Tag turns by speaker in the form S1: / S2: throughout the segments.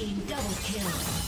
S1: Team double kill.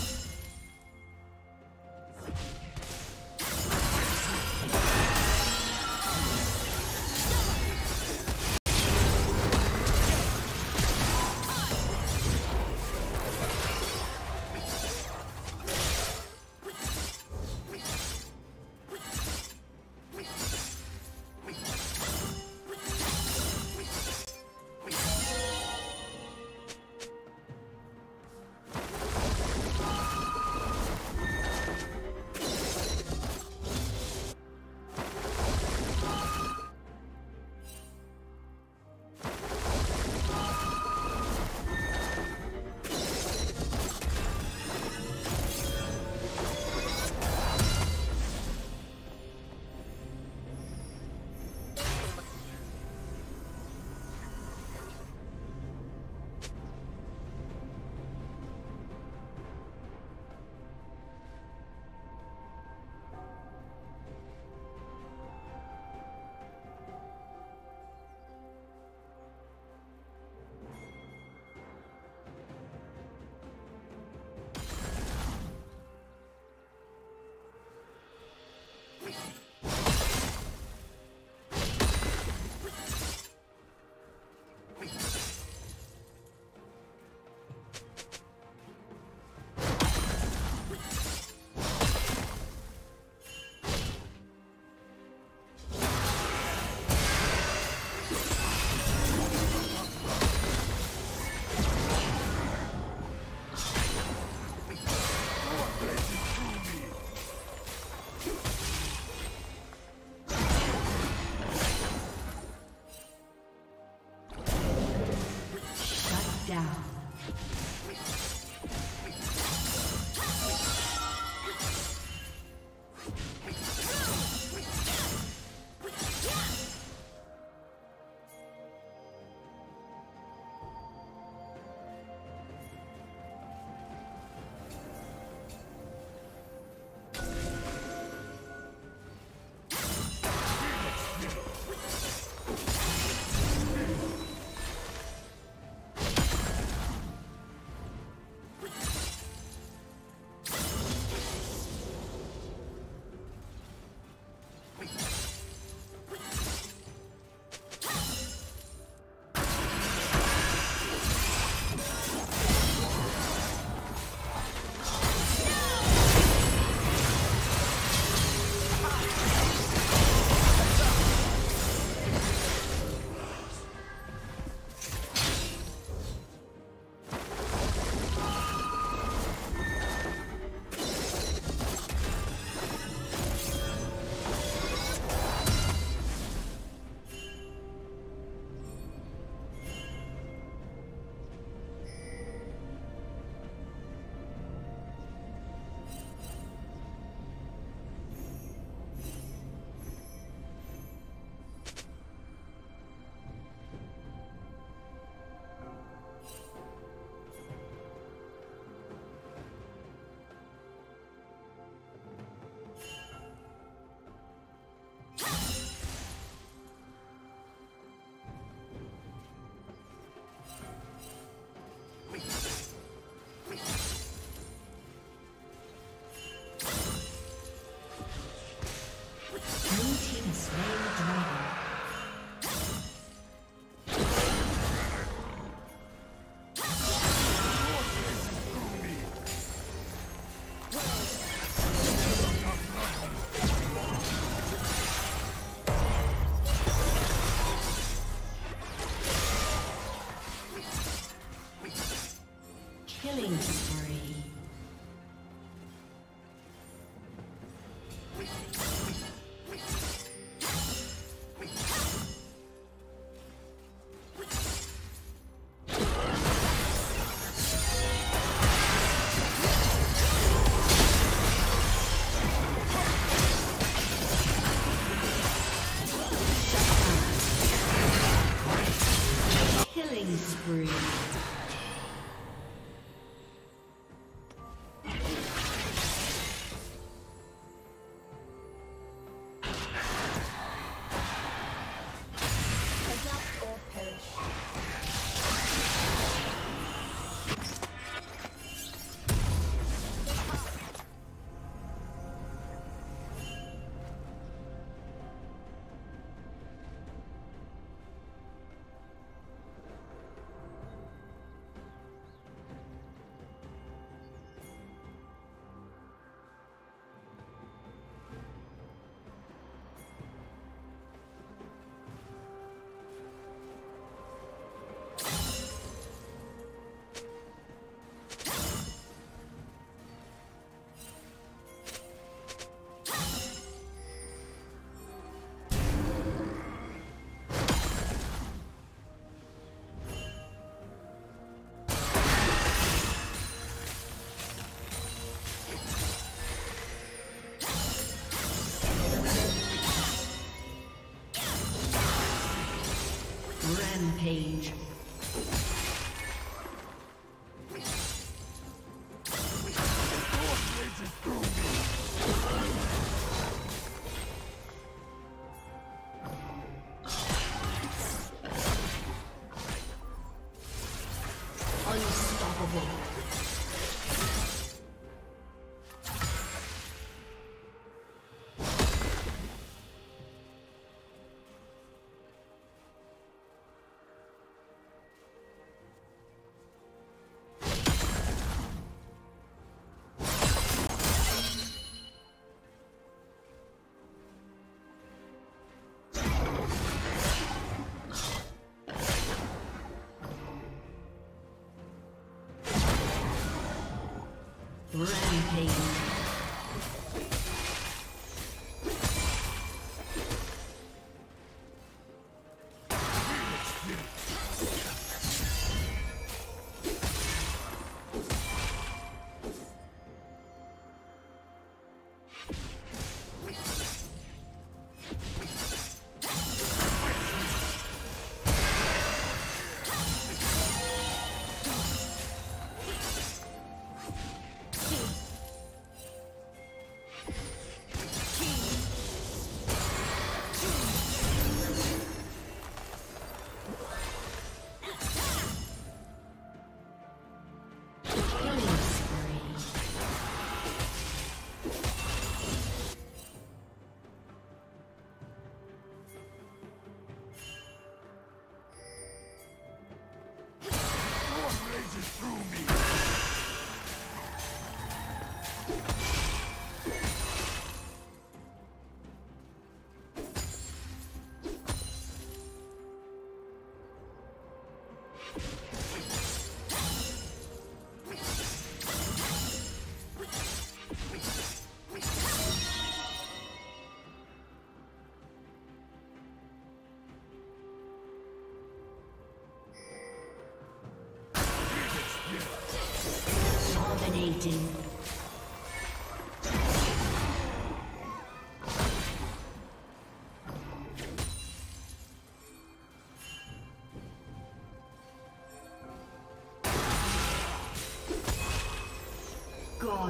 S1: Rampage.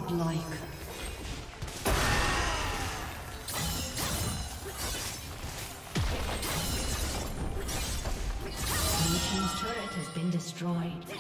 S1: Godlike. Team's turret has been destroyed.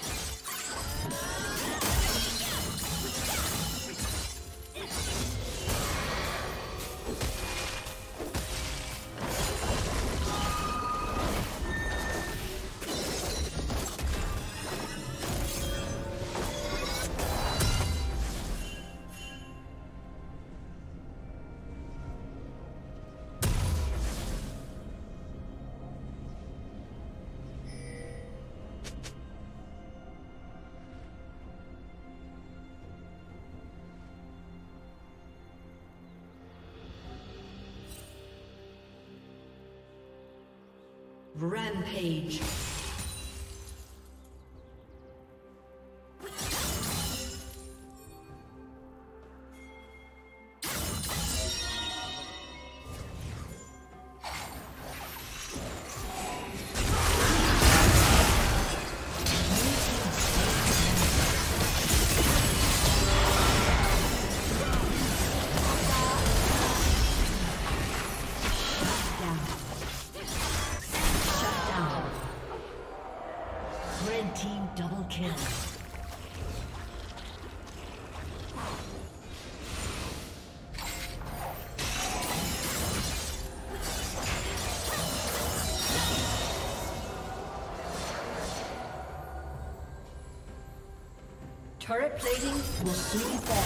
S1: Rampage. Turret plating will soon fall.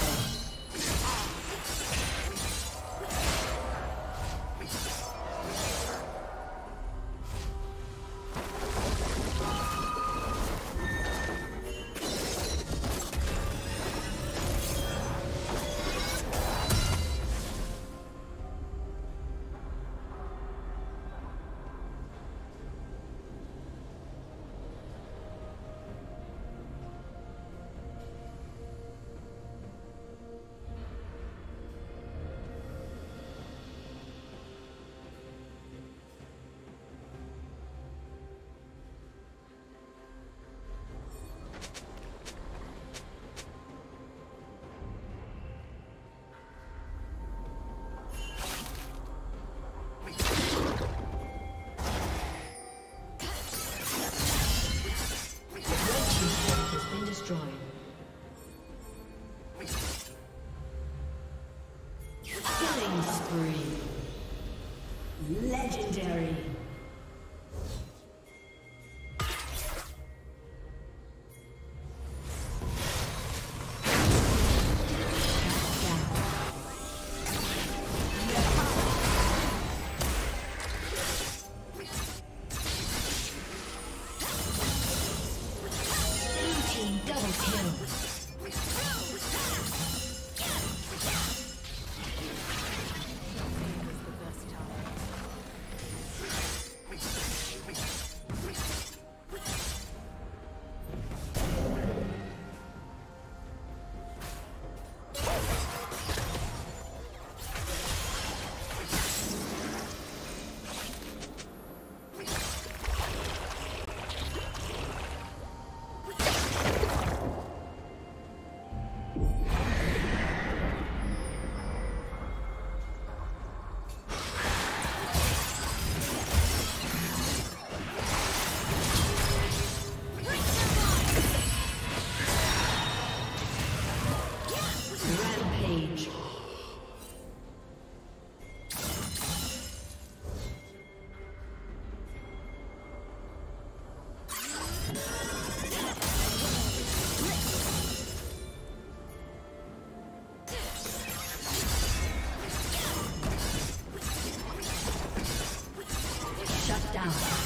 S1: down.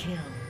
S1: Kill.